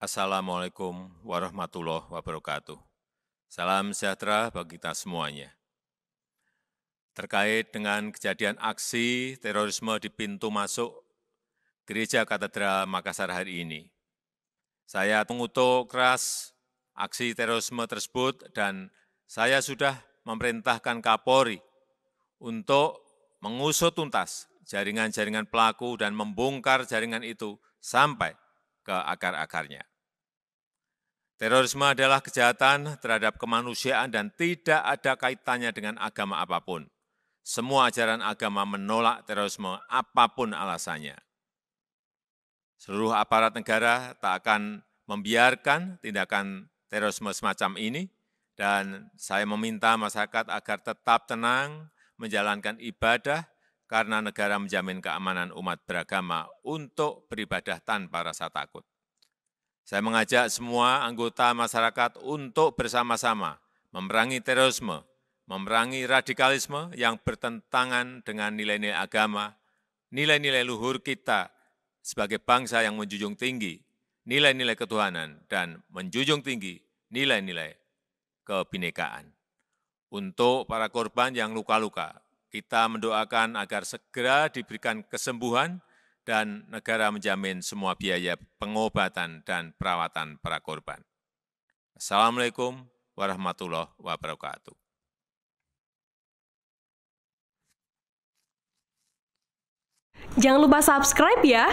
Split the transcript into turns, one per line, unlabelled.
Assalamualaikum warahmatullahi wabarakatuh. Salam sejahtera bagi kita semuanya. Terkait dengan kejadian aksi terorisme di pintu masuk Gereja Katedral Makassar hari ini, saya mengutuk keras aksi terorisme tersebut dan saya sudah memerintahkan Kapolri untuk mengusut tuntas jaringan-jaringan pelaku dan membongkar jaringan itu sampai ke akar-akarnya. Terorisme adalah kejahatan terhadap kemanusiaan dan tidak ada kaitannya dengan agama apa pun. Semua ajaran agama menolak terorisme apa pun alasannya. Seluruh aparat negara tak akan membiarkan tindakan terorisme semacam ini, dan saya meminta masyarakat agar tetap tenang menjalankan ibadah karena negara menjamin keamanan umat beragama untuk beribadah tanpa rasa takut. Saya mengajak semua anggota masyarakat untuk bersama-sama memerangi terorisme, memerangi radikalisme yang bertentangan dengan nilai-nilai agama, nilai-nilai luhur kita sebagai bangsa yang menjunjung tinggi nilai-nilai ketuhanan dan menjunjung tinggi nilai-nilai kebinekaan. Untuk para korban yang luka-luka, kita mendoakan agar segera diberikan kesembuhan dan negara menjamin semua biaya pengobatan dan perawatan para korban. Assalamualaikum warahmatullahi wabarakatuh.
Jangan lupa subscribe ya.